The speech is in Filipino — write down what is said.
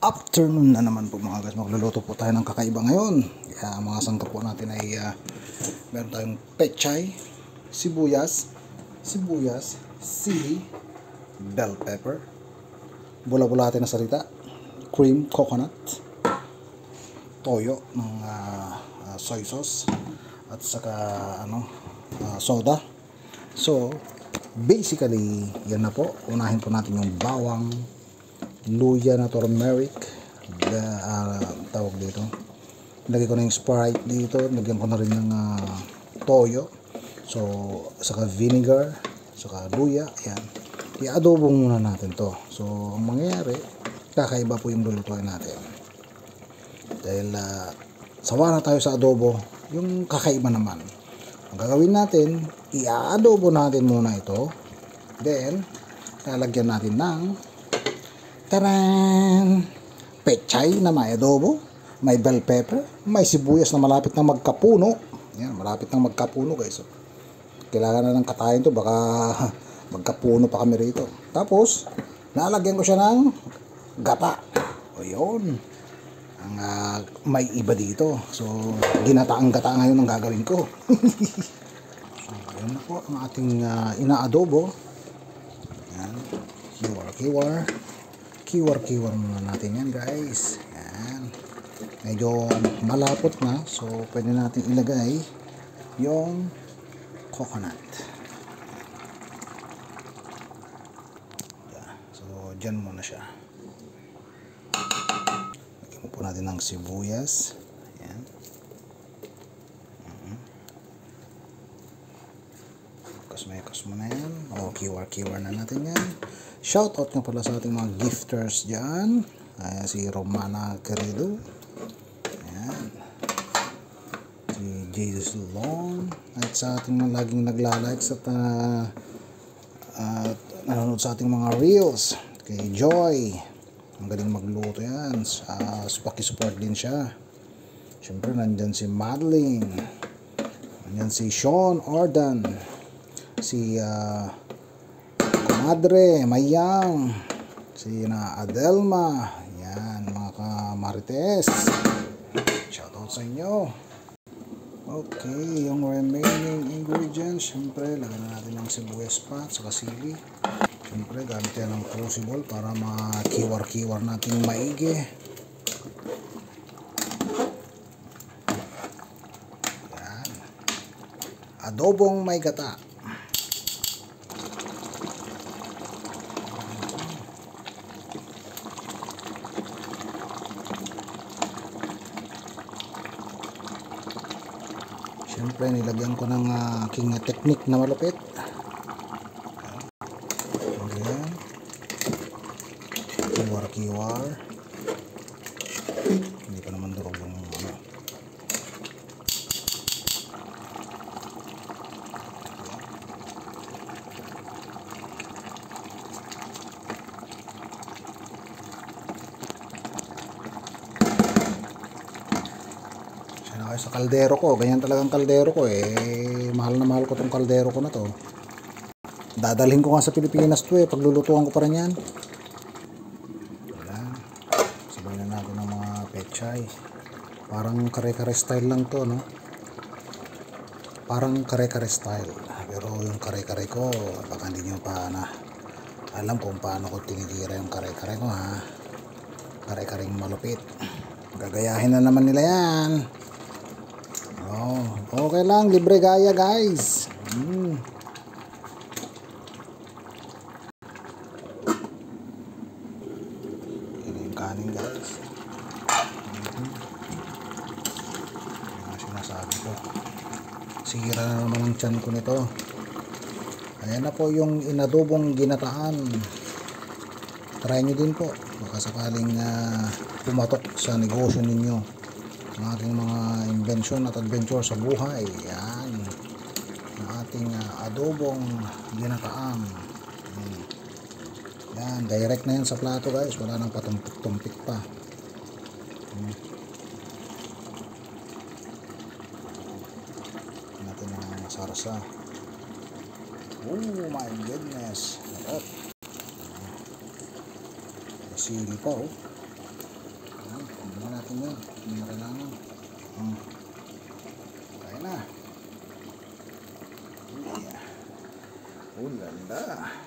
afternoon na naman po mga guys. Magluluto po tayo ng kakaiba ngayon. Kaya mga sangkap po natin ay uh, meron tayong pechay, sibuyas, sibuyas, sili, bell pepper, bula-bulate na salita, cream coconut, toyo ng uh, uh, soy sauce, at saka ano, uh, soda. So, basically, yan na po. Unahin po natin yung bawang, luya na turmeric. Uh, tawag dito. Lagay ko na yung sprite dito. Lagyan ko na rin ng uh, toyo. So saka vinegar saka luya. Yan i-adobo muna natin to. So ang mangyayari kakaiba po yung lulutuin natin. Dahil uh, sawa na tayo sa adobo yung kakaiba naman. Ang gagawin natin i-adobo natin muna ito. Then lalagyan natin ng Taran! Pechay na may adobo, may bell pepper, may sibuyas na malapit na magkapuno. Yan, malapit na magkapuno guys. Kailangan na ng katayin to, baka magkapuno pa kami rito. Tapos, nalagyan ko siya ng gata. O yun. Ang uh, may iba dito. So, ginataang gata ngayon ang gagawin ko. so, ayun na po ang ating uh, inaadobo. Yan. Kiwar-kiwar kiwar-kiwar muna natin yan guys. Yan. Medyo malapot na so pwede natin ilagay yung coconut. Yan. so dyan muna siya. Lagyan mo po natin ng sibuyas. Yan. Kasmekos mo na yan. O kiwar-kiwar na natin yan Shout out nga pala sa ating mga gifters dyan. Ayan, si Romana Querido. Ayan. Si Jesus Long. At sa ating mga laging naglalikes at uh, uh, nanonood sa ating mga reels. Kay Joy. Ang galing magluto yan. Uh, pakisupport din siya. Siyempre, nandyan si Madeline. Nandyan si Sean Ordan. Si uh, Madre, Mayang, si na Adelma, yan mga kamarites. Shoutout sa inyo. Okay, yung remaining ingredients, syempre, lagyan na natin ng sibuyas pa, saka sili. Syempre, gamit yan ng crucible para makiwar-kiwar natin maigi. Yan. Adobong may gata. Siyempre, nilagyan ko ng uh, aking technique na malupit. Ayan. Kiwar-kiwar. Hindi pa naman durog yung ano. Sa kaldero ko. Ganyan talagang kaldero ko eh. Mahal na mahal ko tong kaldero ko na to. Dadalhin ko nga sa Pilipinas to eh. Paglulutuan ko pa rin yan. Sabay na natin ng mga pechay. Parang kare-kare style lang to no. Parang kare-kare style. Pero yung kare-kare ko baka hindi nyo pa na alam kung paano ko tinitira yung kare-kare ko ha. Kare-kareng malupit. Gagayahin na naman nila yan. Okay lang, libre gaya guys. Mm. Yan yung kanin guys. Mm -hmm. Yan sinasabi ko. Sira na naman ang tiyan ko nito. Ayan na po yung inadobong ginataan. Try nyo din po. Baka sakaling uh, pumatok sa negosyo ninyo invention at adventure sa buhay yan ang ating uh, adobong ginataang yan direct na yan sa plato guys wala nang patumpik-tumpik pa hmm. natin ang sarsa oh my goodness sarap sili pa oh na natin yun. Hindi na kailangan. Hmm. Kaya na. Yeah. Oh, lala.